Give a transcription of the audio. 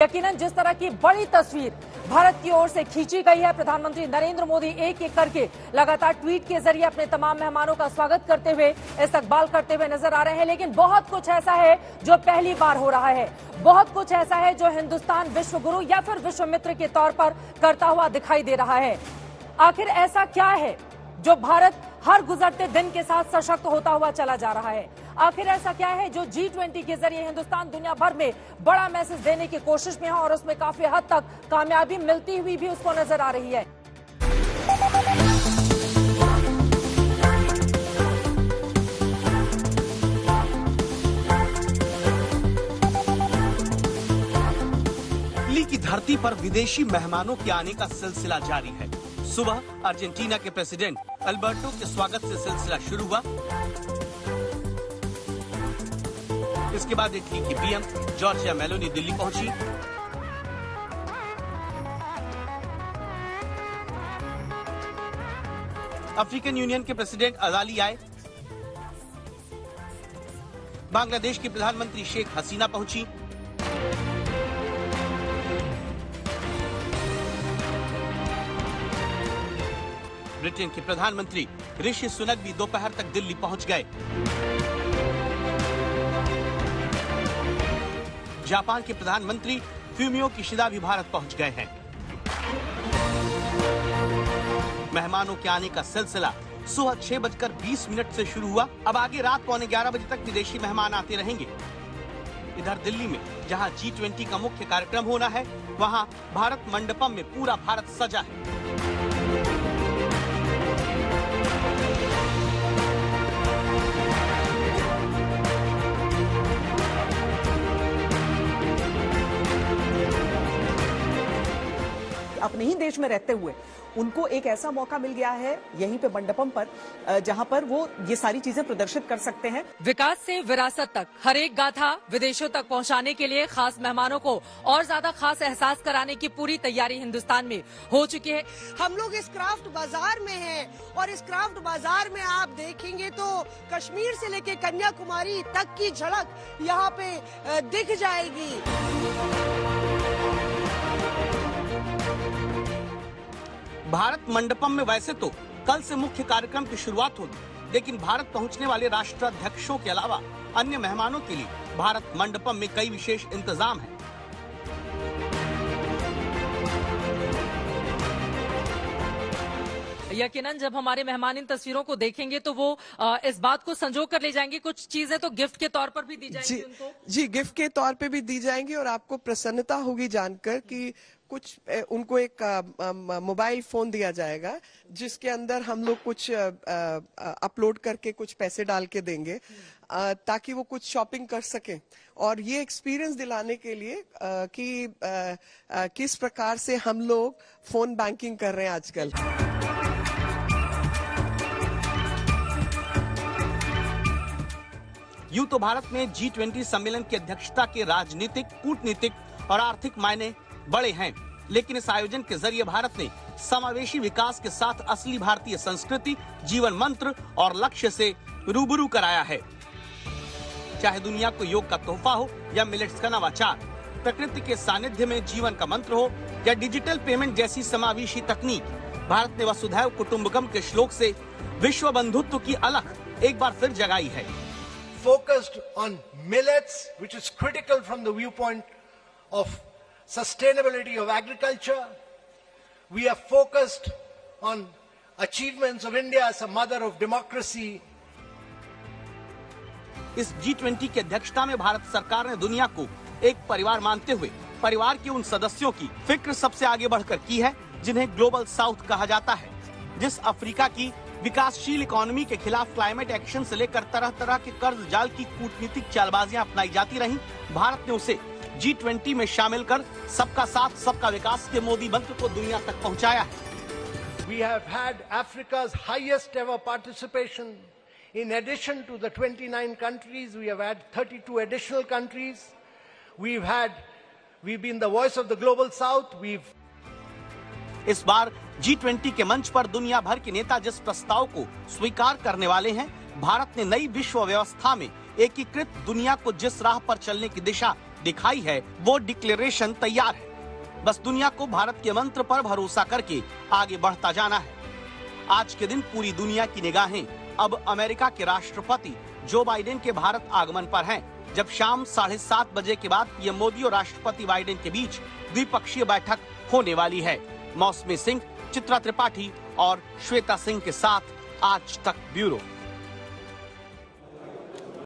यकीनन जिस तरह की बड़ी तस्वीर भारत की ओर से खींची गई है, प्रधानमंत्री नरेंद्र मोदी एक एक करके लगातार ट्वीट के ज़रिए अपने तमाम मेहमानों का स्वागत करते हुए इस्तकबाल करते हुए नज़र आ रहे हैं। लेकिन बहुत कुछ ऐसा है जो पहली बार हो रहा है। बहुत कुछ ऐसा है जो हिंदुस्तान विश्व गुरु या फिर विश्व मित्र के तौर पर करता हुआ दिखाई दे रहा है। आखिर ऐसा क्या है जो भारत हर गुजरते दिन के साथ सशक्त होता हुआ चला जा रहा है? आखिर ऐसा क्या है जो जी ट्वेंटी के ज़रिए हिंदुस्तान दुनिया भर में बड़ा मैसेज देने की कोशिश में है और उसमें काफ़ी हद तक कामयाबी मिलती हुई भी उसको नज़र आ रही है। की धरती पर विदेशी मेहमानों के आने का सिलसिला जारी है। सुबह अर्जेंटीना के प्रेसिडेंट अल्बर्टो के स्वागत से सिलसिला शुरू हुआ। इसके बाद इटली की पीएम जॉर्जिया मेलोनी दिल्ली पहुँची। अफ्रीकन यूनियन के प्रेसिडेंट अजाली आए। बांग्लादेश की प्रधानमंत्री शेख हसीना पहुँची। ब्रिटेन के प्रधानमंत्री ऋषि सुनक भी दोपहर तक दिल्ली पहुँच गए। जापान के प्रधानमंत्री फ्यूमियो किशिदा भी भारत पहुँच गए हैं। मेहमानों के आने का सिलसिला सुबह छह बजकर बीस मिनट से शुरू हुआ। अब आगे रात पौने ग्यारह बजे तक विदेशी मेहमान आते रहेंगे। इधर दिल्ली में, जहाँ जी ट्वेंटी का मुख्य कार्यक्रम होना है, वहाँ भारत मंडपम में पूरा भारत सजा है। अपने ही देश में रहते हुए। उनको एक ऐसा मौका मिल गया है यहीं पे मंडपम पर जहाँ पर वो ये सारी चीज़ें प्रदर्शित कर सकते हैं। विकास से विरासत तक हर एक गाथा विदेशों तक पहुँचाने के लिए खास मेहमानों को और ज़्यादा खास एहसास कराने की पूरी तैयारी हिंदुस्तान में हो चुकी है। हम लोग इस क्राफ्ट बाज़ार में हैं और इस क्राफ्ट बाज़ार में आप देखेंगे तो कश्मीर से लेके कन्याकुमारी तक की झलक यहाँ पे दिख जाएगी। भारत मंडपम में वैसे तो कल से मुख्य कार्यक्रम की शुरुआत होगी, लेकिन भारत पहुँचने वाले राष्ट्राध्यक्षों के अलावा अन्य मेहमानों के लिए भारत मंडपम में कई विशेष इंतज़ाम हैं। यकीनन जब हमारे मेहमान इन तस्वीरों को देखेंगे तो वो इस बात को संजो कर ले जाएँगे। कुछ चीज़ें तो गिफ्ट के तौर पर भी दी जाएँगी जी उनको। जी गिफ्ट के तौर पे भी दी जाएँगी और आपको प्रसन्नता होगी जानकर कि कुछ ए, उनको एक मोबाइल फ़ोन दिया जाएगा जिसके अंदर हम लोग कुछ अपलोड करके कुछ पैसे डाल के देंगे अ, ताकि वो कुछ शॉपिंग कर सकें। और ये एक्सपीरियंस दिलाने के लिए कि किस प्रकार से हम लोग फ़ोन बैंकिंग कर रहे हैं आजकल। यूँ तो भारत में जी ट्वेंटी सम्मेलन की अध्यक्षता के राजनीतिक, कूटनीतिक और आर्थिक मायने बड़े हैं। लेकिन इस आयोजन के ज़रिए भारत ने समावेशी विकास के साथ असली भारतीय संस्कृति, जीवन मंत्र और लक्ष्य से रूबरू कराया है। चाहे दुनिया को योग का तोहफा हो या मिलेट्स का नवाचार, प्रकृति के सानिध्य में जीवन का मंत्र हो या डिजिटल पेमेंट जैसी समावेशी तकनीक, भारत ने वसुधैव कुटुम्बकम के श्लोक से विश्व बंधुत्व की अलख एक बार फिर जगाई है। Focused on millets, which is critical from the viewpoint of sustainability of agriculture. We are focused on achievements of India as a mother of democracy. इस जी ट्वेंटी की अध्यक्षता में भारत सरकार ने दुनिया को एक परिवार मानते हुए परिवार के उन सदस्यों की फ़िक्र सबसे आगे बढ़कर की है जिन्हें ग्लोबल साउथ कहा जाता है जिस अफ्रीका की विकासशील इकोनॉमी के खिलाफ क्लाइमेट एक्शन से लेकर तरह तरह के कर्ज जाल की कूटनीतिक चालबाजियाँ अपनाई जाती रहीं। भारत ने उसे जी में शामिल कर सबका साथ सबका विकास के मोदी मंत्र को दुनिया तक पहुँचाया we have had Africa's highest ever participation in addition to the 29 countries we have had 32 additional countries we had we been the of the global south we इस बार जी ट्वेंटी के मंच पर दुनिया भर के नेता जिस प्रस्ताव को स्वीकार करने वाले हैं भारत ने नई विश्व व्यवस्था में एकीकृत दुनिया को जिस राह पर चलने की दिशा दिखाई है वो डिक्लेरेशन तैयार है। बस दुनिया को भारत के मंत्र पर भरोसा करके आगे बढ़ता जाना है। आज के दिन पूरी दुनिया की निगाहें अब अमेरिका के राष्ट्रपति जो बाइडेन के भारत आगमन पर हैं, जब शाम साढ़े सात बजे के बाद पीएम मोदी और राष्ट्रपति बाइडेन के बीच द्विपक्षीय बैठक होने वाली है। मौसमी सिंह चित्रा त्रिपाठी और श्वेता सिंह के साथ आज तक ब्यूरो।